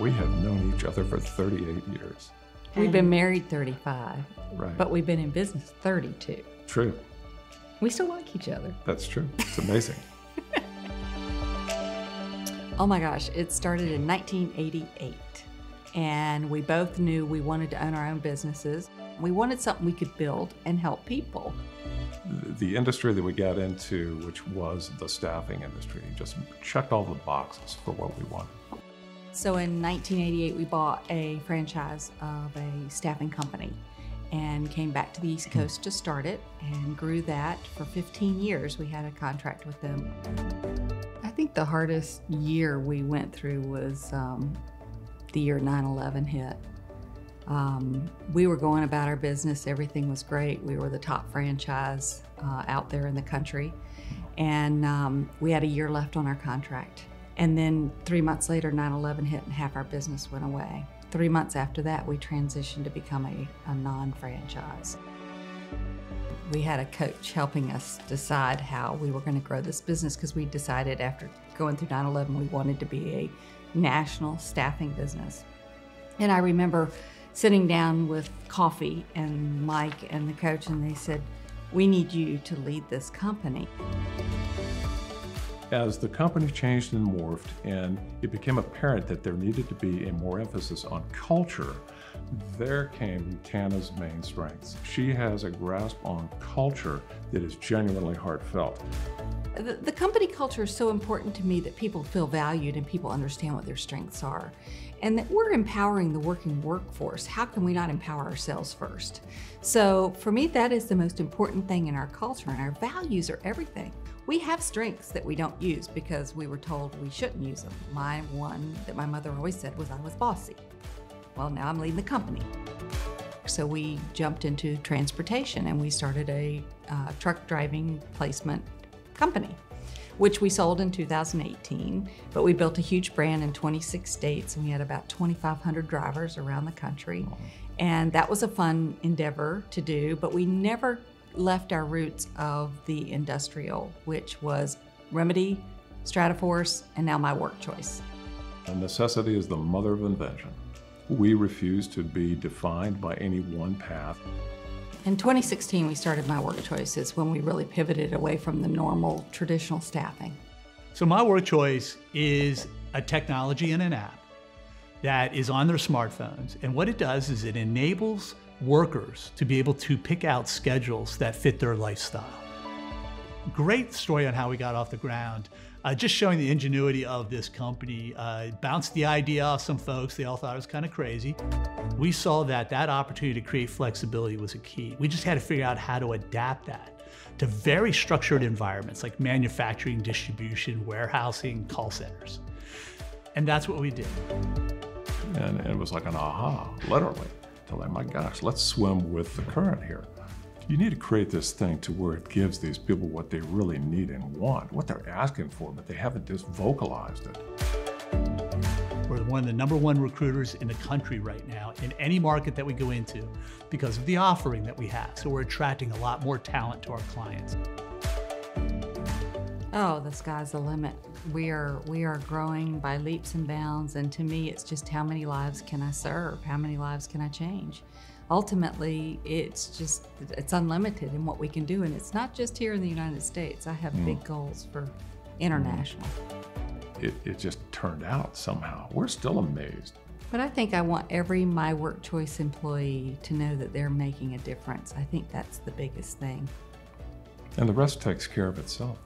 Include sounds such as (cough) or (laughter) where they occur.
We have known each other for 38 years. We've been married 35, Right. but we've been in business 32. True. We still like each other. That's true. It's amazing. (laughs) Oh my gosh, it started in 1988. And we both knew we wanted to own our own businesses. We wanted something we could build and help people. the industry that we got into, which was the staffing industry, just checked all the boxes for what we wanted. So in 1988, we bought a franchise of a staffing company and came back to the East Coast to start it and grew that for 15 years. We had a contract with them. I think the hardest year we went through was um, the year 9 11 hit. Um, we were going about our business, everything was great. We were the top franchise uh, out there in the country. And um, we had a year left on our contract. And then three months later, 9 11 hit and half our business went away. Three months after that, we transitioned to become a, a non franchise. We had a coach helping us decide how we were going to grow this business because we decided after going through 9 11 we wanted to be a national staffing business. And I remember sitting down with coffee and Mike and the coach, and they said, We need you to lead this company. As the company changed and morphed, and it became apparent that there needed to be a more emphasis on culture, there came Tana's main strengths. She has a grasp on culture that is genuinely heartfelt. The, the company culture is so important to me that people feel valued and people understand what their strengths are. And that we're empowering the working workforce. How can we not empower ourselves first? So, for me, that is the most important thing in our culture, and our values are everything. We have strengths that we don't use because we were told we shouldn't use them. My one that my mother always said was I was bossy. Well, now I'm leading the company. So we jumped into transportation and we started a uh, truck driving placement company, which we sold in 2018. But we built a huge brand in 26 states and we had about 2,500 drivers around the country. And that was a fun endeavor to do, but we never left our roots of the industrial, which was Remedy, Strataforce, and now my work choice. And necessity is the mother of invention. We refuse to be defined by any one path. In 2016, we started My Work Choices when we really pivoted away from the normal traditional staffing. So my work choice is a technology and an app that is on their smartphones. And what it does is it enables workers to be able to pick out schedules that fit their lifestyle. Great story on how we got off the ground. Uh, just showing the ingenuity of this company. Uh, bounced the idea off some folks. They all thought it was kind of crazy. We saw that that opportunity to create flexibility was a key. We just had to figure out how to adapt that to very structured environments like manufacturing, distribution, warehousing, call centers. And that's what we did. And it was like an aha, literally. To like, my gosh, let's swim with the current here. You need to create this thing to where it gives these people what they really need and want, what they're asking for, but they haven't just vocalized it. We're one of the number one recruiters in the country right now in any market that we go into because of the offering that we have. So we're attracting a lot more talent to our clients. Oh, the sky's the limit. We are we are growing by leaps and bounds, and to me, it's just how many lives can I serve? How many lives can I change? Ultimately, it's just it's unlimited in what we can do, and it's not just here in the United States. I have big mm. goals for mm. international. It, it just turned out somehow. We're still amazed. But I think I want every My Work Choice employee to know that they're making a difference. I think that's the biggest thing. And the rest takes care of itself.